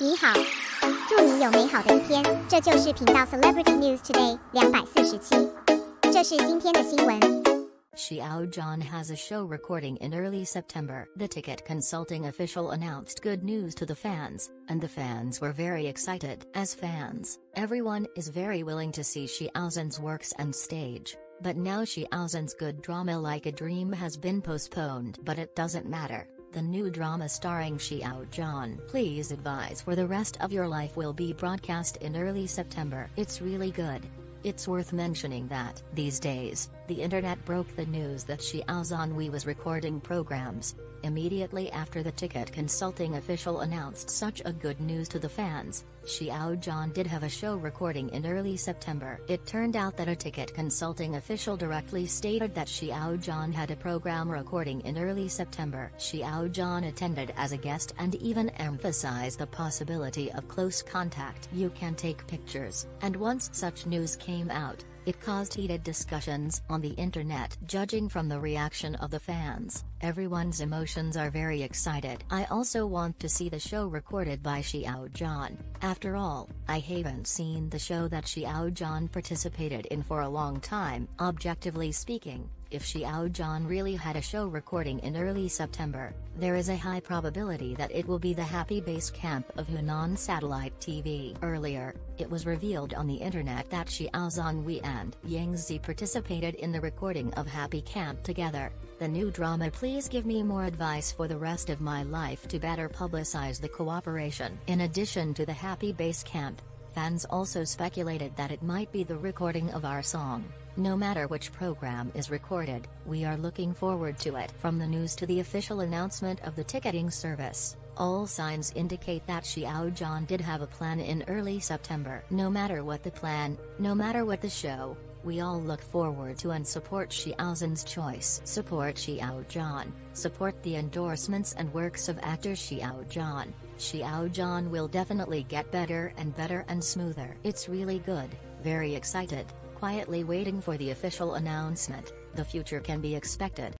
你好，祝你有美好的一天。这就是频道 Celebrity News Today 两百四十七，这是今天的新闻。Xiao Zhan has a show recording in early September. The ticket consulting official announced good news to the fans, and the fans were very excited. As fans, everyone is very willing to see Xiao Zhan's works and stage, but now Xiao Zhan's good drama Like a Dream has been postponed. But it doesn't matter. The new drama starring Xiao Zhan Please Advise for the Rest of Your Life will be broadcast in early September. It's really good. It's worth mentioning that, these days, the internet broke the news that Xiao Zhanwi was recording programs. Immediately after the ticket consulting official announced such a good news to the fans, Xiao Zhan did have a show recording in early September. It turned out that a ticket consulting official directly stated that Xiao Zhan had a program recording in early September. Xiao Zhan attended as a guest and even emphasized the possibility of close contact. You can take pictures, and once such news came out, it caused heated discussions on the internet. Judging from the reaction of the fans, everyone's emotions are very excited. I also want to see the show recorded by Xiao Zhan. After all, I haven't seen the show that Xiao Zhan participated in for a long time. Objectively speaking, if Xiao Zhan really had a show recording in early September, there is a high probability that it will be the Happy Base Camp of Hunan Satellite TV. Earlier, it was revealed on the internet that Xiao Zhanwi and Yang Zi participated in the recording of Happy Camp together. The new drama Please Give Me More Advice for the Rest of My Life to better publicize the cooperation. In addition to the Happy Base Camp, fans also speculated that it might be the recording of our song. No matter which program is recorded, we are looking forward to it. From the news to the official announcement of the ticketing service, all signs indicate that Xiao Zhan did have a plan in early September. No matter what the plan, no matter what the show, we all look forward to and support Xiao Zhan's choice. Support Xiao support the endorsements and works of actor. Xiao Zhan will definitely get better and better and smoother. It's really good, very excited quietly waiting for the official announcement, the future can be expected.